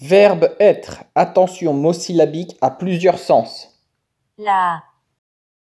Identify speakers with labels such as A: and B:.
A: Verbe être. Attention monosyllabique a plusieurs sens.